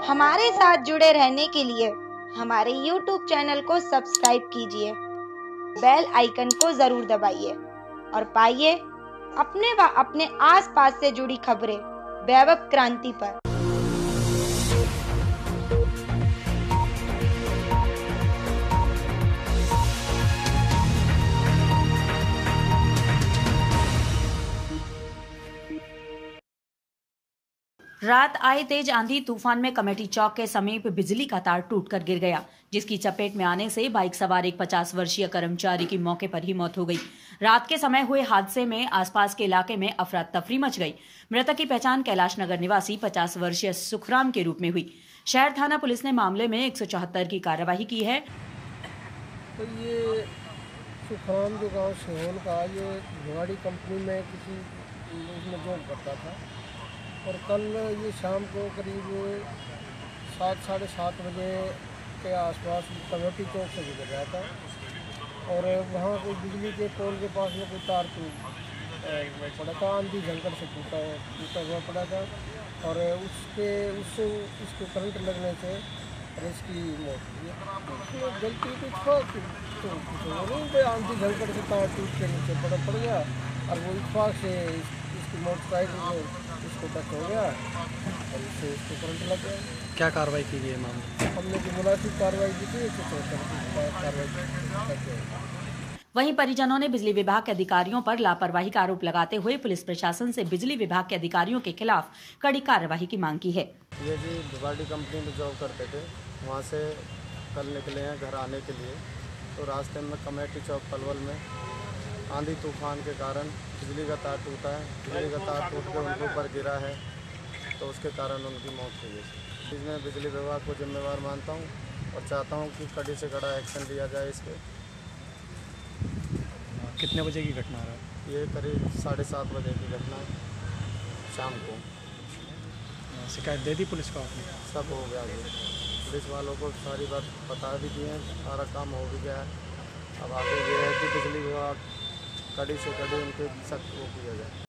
हमारे साथ जुड़े रहने के लिए हमारे YouTube चैनल को सब्सक्राइब कीजिए। बेल आइकन को ज़रूर दबाइए और पाइए अपने व अपने आसपास से जुड़ी खबरें वैवक क्रांति पर। रात आए तेज आंधी तूफ़ान में कमेटी चौक के समीप बिजली का तार टूटकर गिर गया, जिसकी चपेट में आने से बाइक सवार एक 50 वर्षीय कर्मचारी की मौके पर ही मौत हो गई। रात के समय हुए हादसे में आसपास के इलाके में अफरा तफरी मच गई। मृतक की पहचान कैलाश नगर निवासी 50 वर्षीय सुखराम के रूप में हुई। शहर थाना पुलिस ने मामले में एक सौ चौहत्तर की कार्यवाही की है। तो ये सुखाम जो गाँव का भिवाड़ी कंपनी में किसी उसमें जॉब करता था। और कल ये शाम को करीब सात, साढ़े सात बजे के आसपास कमेटी चौक से गुजर रहा था और वहाँ कोई बिजली के पोल के पास में कोई तार टूट पड़ा था, आंधी जंगल से टूटा टूटा हुआ पड़ा था और उसके उससे उसको करंट लगने से इसकी मौत हुई गलती कुछ था तो आंधी झलकट से तार टूट के नीचे पड़ा, पड़ गया और वो इतफाक से इसकी मोटरसाइकिल में इसको टच हो गया और इससे इसको करंट लग गया। क्या कार्रवाई की गई मामले हमने जो मुनासिब कार्रवाई की थी उससे कार्रवाई वहीं परिजनों ने बिजली विभाग के अधिकारियों पर लापरवाही का आरोप लगाते हुए पुलिस प्रशासन से बिजली विभाग के अधिकारियों के खिलाफ कड़ी कार्यवाही की मांग की है। ये जी भिवाड़ी कंपनी में जॉब करते थे वहाँ से कल निकले हैं घर आने के लिए। तो रास्ते में कमेटी चौक पलवल में आंधी तूफ़ान के कारण बिजली का तार टूटा है। बिजली का तार टूट के उनके ऊपर गिरा है तो उसके कारण उनकी मौत हुई है। इसमें बिजली विभाग को जिम्मेवार मानता हूँ और चाहता हूँ कि कड़ी से कड़ा एक्शन लिया जाए इस पर कितने बजे की घटना है? ये करीब साढ़े सात बजे की घटना है शाम को। शिकायत दे दी पुलिस को आपने? सब हो गया ये पुलिस वालों को सारी बात बता भी दी है सारा काम हो भी गया है। अब आगे ये है कि बिजली विभाग कड़ी से कड़ी उनके सख्त वो किया जाए।